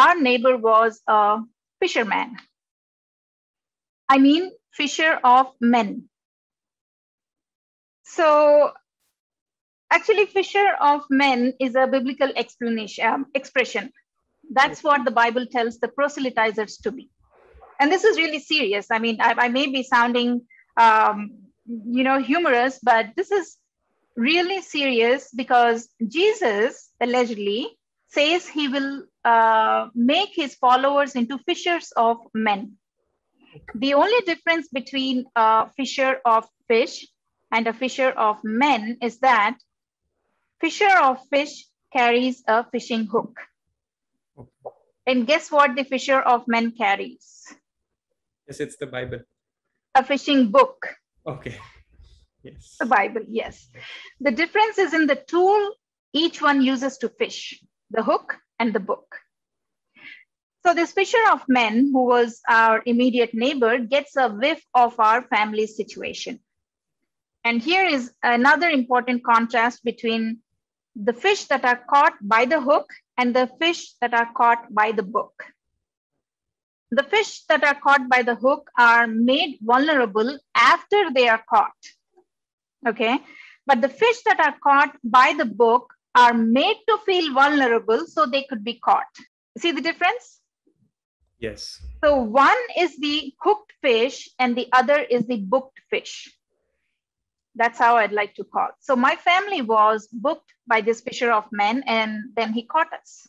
our neighbor was a fisherman. I mean, fisher of men. So, actually, fisher of men is a biblical explanation um, expression. That's what the Bible tells the proselytizers to be. And this is really serious. I mean, I, I may be sounding, um, you know, humorous, but this is really serious because Jesus allegedly says he will uh, make his followers into fishers of men. The only difference between a fisher of fish and a fisher of men is that fisher of fish carries a fishing hook. And guess what the fisher of men carries? Yes, it's the Bible. A fishing book. Okay. Yes. The Bible, yes. The difference is in the tool each one uses to fish the hook and the book. So, this fisher of men, who was our immediate neighbor, gets a whiff of our family situation. And here is another important contrast between the fish that are caught by the hook and the fish that are caught by the book. The fish that are caught by the hook are made vulnerable after they are caught. Okay. But the fish that are caught by the book are made to feel vulnerable so they could be caught. See the difference? Yes. So one is the hooked fish and the other is the booked fish. That's how I'd like to call. So my family was booked by this fisher of men and then he caught us.